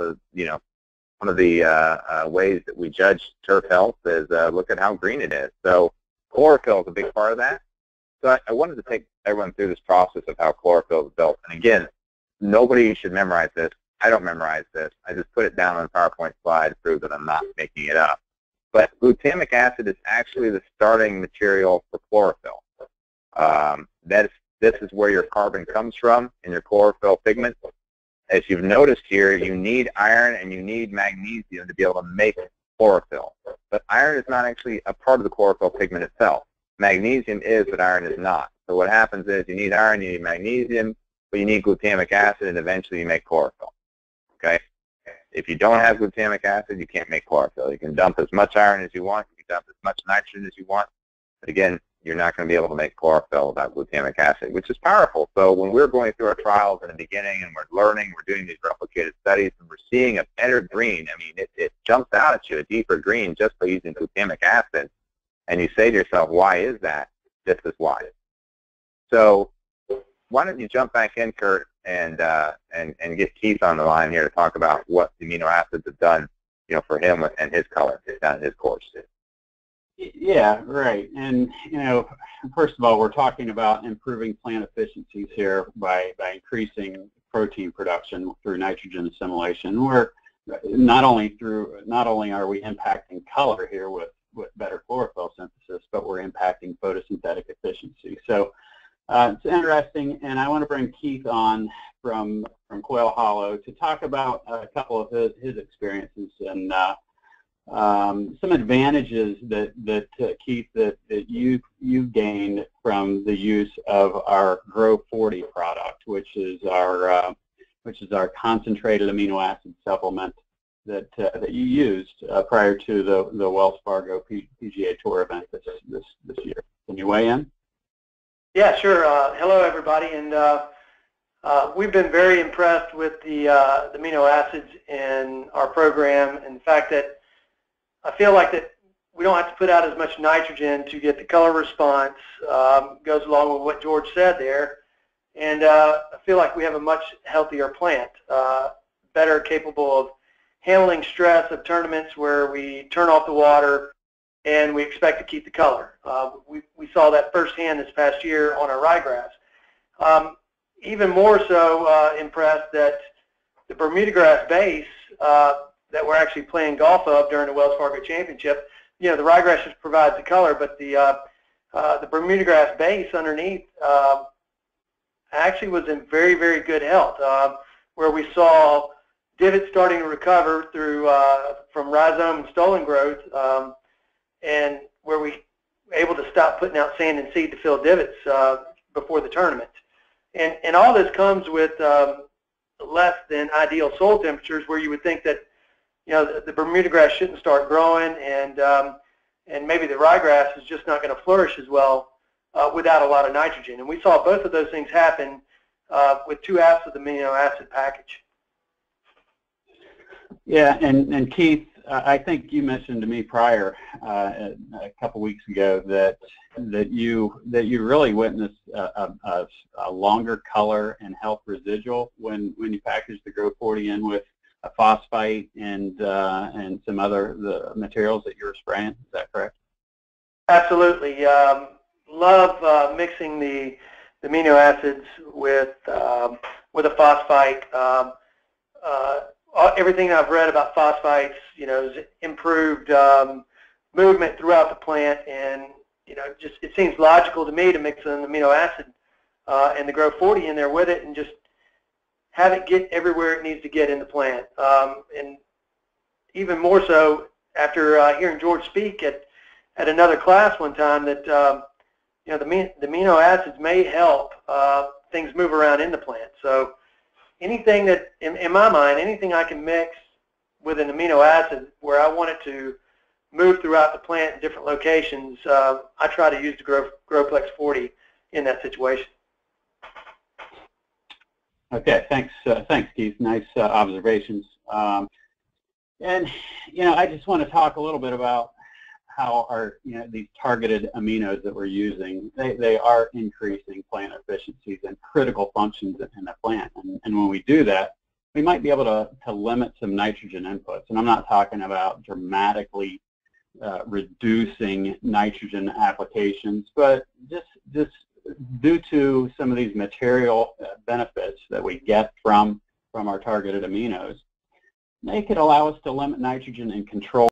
So, you know, one of the uh, uh, ways that we judge turf health is uh, look at how green it is. So chlorophyll is a big part of that. So I, I wanted to take everyone through this process of how chlorophyll is built. And again, nobody should memorize this. I don't memorize this. I just put it down on a PowerPoint slide to prove that I'm not making it up. But glutamic acid is actually the starting material for chlorophyll. Um, that is, this is where your carbon comes from in your chlorophyll pigment. As you've noticed here, you need iron and you need magnesium to be able to make chlorophyll. But iron is not actually a part of the chlorophyll pigment itself. Magnesium is, but iron is not. So what happens is you need iron, you need magnesium, but you need glutamic acid, and eventually you make chlorophyll. Okay? If you don't have glutamic acid, you can't make chlorophyll. You can dump as much iron as you want, you can dump as much nitrogen as you want, but again, you're not going to be able to make chlorophyll without glutamic acid, which is powerful. So when we're going through our trials in the beginning and we're learning, we're doing these replicated studies, and we're seeing a better green, I mean, it, it jumps out at you, a deeper green, just by using glutamic acid. And you say to yourself, why is that? This is why. So why don't you jump back in, Curt, and uh, and and get Keith on the line here to talk about what the amino acids have done, you know, for him and his color down his course. Yeah, right. And you know, first of all, we're talking about improving plant efficiencies here by by increasing protein production through nitrogen assimilation. We're not only through not only are we impacting color here with with better chlorophyll synthesis, but we're impacting photosynthetic efficiency. So uh, it's interesting, and I want to bring Keith on from from Quail Hollow to talk about a couple of his, his experiences and uh, um, some advantages that, that uh, Keith, that, that you, you gained from the use of our Grow 40 product, which is our, uh, which is our concentrated amino acid supplement that, uh, that you used uh, prior to the, the Wells Fargo PGA Tour event this, this, this year. Can you weigh in? Yeah, sure. Uh, hello, everybody. And uh, we've been very impressed with the, the amino acids in our program and the fact that I feel like that we don't have to put out as much nitrogen to get the color response. Um, goes along with what George said there. And uh, I feel like we have a much healthier plant, uh, better capable of handling stress of tournaments where we turn off the water and we expect to keep the color. Uh, we, we saw that firsthand this past year on our ryegrass. Um, even more so uh, impressed that the Bermuda grass base uh, that we're actually playing golf of during the Wells Fargo Championship. You know, the ryegrass just provides the color, but the uh, uh, the Bermuda grass base underneath uh, actually was in very, very good health, uh, where we saw divots starting to recover through uh, from rhizome and stolon growth, um, and where we were able to stop putting out sand and seed to fill divots uh, before the tournament. And, and all this comes with um, less than ideal soil temperatures where you would think that you know, the, the Bermuda grass shouldn't start growing, and um, and maybe the ryegrass is just not going to flourish as well uh, without a lot of nitrogen. And we saw both of those things happen uh, with two halves of the amino acid package. Yeah, and, and Keith, I think you mentioned to me prior uh, a couple weeks ago that that you that you really witnessed a, a, a, longer color and health residual when when you packaged the Grow 40 in with a phosphite and uh, and some other the materials that you're spraying. Is that correct? Absolutely. Um, love uh, mixing the, the, amino acids with um, with a phosphite. Um, uh, everything I've read about phosphites, you know, is improved um, movement throughout the plant, and you know, just it seems logical to me to mix an amino acid uh, and the Grow 40 in there with it, and just have it get everywhere it needs to get in the plant. Um, and even more so after uh, hearing George speak at, at another class one time that um, you know the, the amino acids may help uh, things move around in the plant. So anything that, in, in my mind, anything I can mix with an amino acid where I want it to move throughout the plant in different locations, uh, I try to use the Grow, GrowPlex 40 in that situation. Okay, thanks, uh, thanks, Keith. Nice uh, observations. Um, and you know, I just want to talk a little bit about how our you know these targeted aminos that we're using they, they are increasing plant efficiencies and critical functions in the plant. And, and when we do that, we might be able to, to limit some nitrogen inputs. And I'm not talking about dramatically uh, reducing nitrogen applications, but just, just due to some of these material uh, benefits that we get from, from our targeted aminos, they could allow us to limit nitrogen and control